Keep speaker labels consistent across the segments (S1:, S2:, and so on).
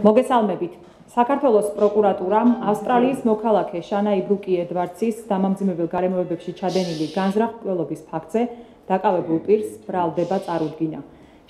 S1: მოგესალმებით. საქართველოს პროკურატურამ ავსტრალიის მოქალაქე შანა იბრუკი ედვარდსის დამამძიმებელ გარემოებებში ჩადენილი განზრახ-კვლელობის ფაქტზე დაკავებულ პირს ბრალდება წარუდგინა.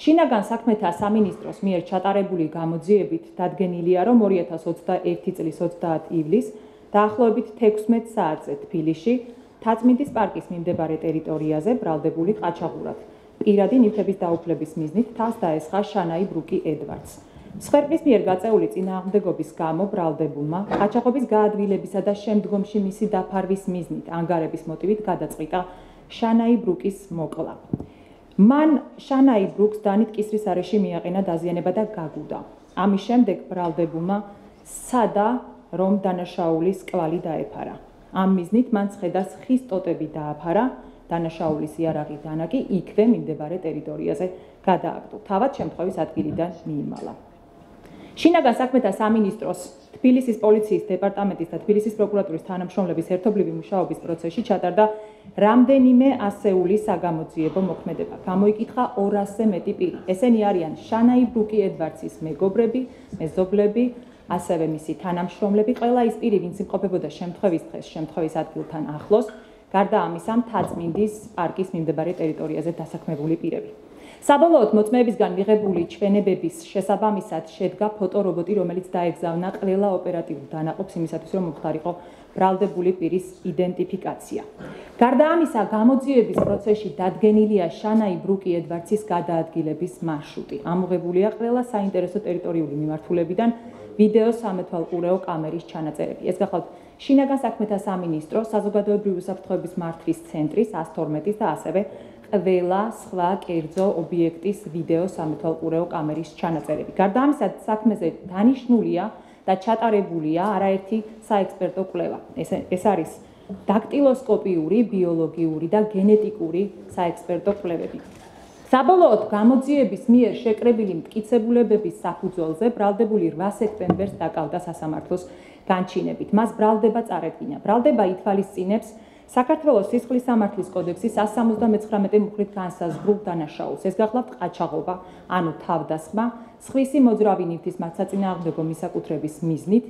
S1: შინაგან საქმეთა სამინისტროს მიერ ჩატარებული გამოძიებით დადგენილია, რომ 2021 წლის 30 ივლისს დაახლოებით 16 საათზე თბილისში თაცმინდის პარკის მიმდებარე ტერიტორიაზე ბრალდებული ყაჩაღურად პირადი ნივთების დაუფლების მიზნით თავს დაესხა შანა იბრუკი ედვარდს. სხერტის მიერ გაწეული წინააღმდეგობის გამო ბრალდებულმა ყაჩაღობის გაადვილებისა და შემდგომში მისი დაფარვის მიზნით ანგარების მოტივით გადაწყვიტა შანაი ბრუკის მოკლა. მან შანაი ბრუკს დანით კისრის არეში მიაყენა დაზიანება და გაგუდა. ამის შემდეგ ბრალდებულმა სადა რომ დანაშაულის კვალი დაეფარა. ამ მიზნით მან ცხედას ხის ტოტები დააფარა დანაშაულის იარაღი დანაკი იქვე მიმდებარე ტერიტორიაზე გადააგდო. თავად შემთხვევის ადგილიდან მიიმალა. შინაგან საქმეთა სამინისტროს თბილისის პოლიციის დეპარტამენტის და თბილისის პროკურატურის თანამშრომლების ერთობლივი მუშაობის პროცესში ჩატარდა რამდენიმე ასეული საგამოძიებო მოქმედება. გამოიკითხა 200-ზე მეტი პირი. ესენი არიან შანაი ბრუკი ედვარდსის მეგობრები, მეზობლები, ასევე მისი თანამშრომლები, ყველა ის პირი, ვინც იმყოფებოდა შემთხვევის დღეს შემთხვევის ადგილთან ახლოს, გარდა ამისა, მთაწმინდის პარკის მიმდებარე ტერიტორიაზე დასაქმებული პირები. საბოლოოდ მოწმეებისგან მიღებული ჩვენებების შესაბამისად შედგა ფოტორობოტი, რომელიც დაეგზავნა ყველა ოპერატიულ დანაყოფს იმისათვის, რომ მომხდარიყო ბრალდებული პირის იდენტიფიკაცია. გარდა ამისა, გამოძიების პროცესში დადგენილია შანაი ბრუკი ედვარდსის გადაადგილების მარშრუტი. ამოღებულია ყველა საინტერესო ტერიტორიული მიმართულებიდან ვიდეო სამეთვალყურეო კამერის ჩანაწერები. ეს გახლავთ შინაგან საქმეთა სამინისტრო, საზოგადოებრივი უსაფრთხოების მართლის ცენტრის 112-ის და ასევე ყველა სხვა კერძო ობიექტის ვიდეო სამეთვალყურეო კამერის ჩანაწერები. გარდა ამისა, საქმეზე დანიშნულია და ჩატარებულია არაერთი საექსპერტო კვლევა. ეს ეს არის დაქტილოსკოპიური, ბიოლოგიური და გენეტიკური საექსპერტო კვლევები. საბოლოოდ გამოძიების მიერ შეკრებილი მტკიცებულებების საფუძველზე ბრალდებული 8 სექტემბერს დაკავდა სასამართლოს განჩინებით. მას ბრალდება წარედგინა. ბრალდება ითვალისწინებს საქართველოს სისხლის სამართლის კოდექსის 179 მუხლით განსაზღვრულ დანაშაულს. ეს გახლავთ ყაჩაღობა, ანუ თავდასხმა, სხვისი მოძრავი ნივთის მასაწინააღმდეგო მისაკუთრების მიზნით,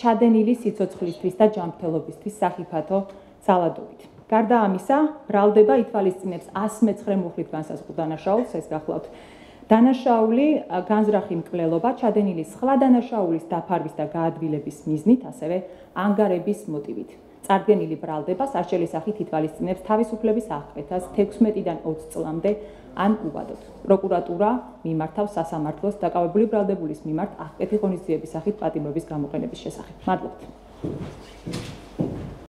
S1: ჩადენილი სიცოცხლისთვის და ჯანმრთელობისთვის სახიფათო ძალადობით. გარდა ამისა, ბრალდება ითვალისწინებს 119 მუხლით განსაზღვრულ დანაშაულს, ეს გახლავთ დანაშაული განზრახი მკვლელობა ჩადენილი სხვა დანაშაულის დაფარვის და გაადვილების მიზნით, ასევე ანგარების მოტივით. წარდგენილი ბრალდება საშელის სახით ითვალისწინებს თავისუფლების აღკვეთას 16-დან 20 წლამდე ან უვადოდ. პროკურატურა მიმართავს სასამართლოს დაკავებული ბრალდებულის მიმართ აღკვეთი ღონისძიების სახით პატიმრობის გამოყენების შესახებ. მადლობთ.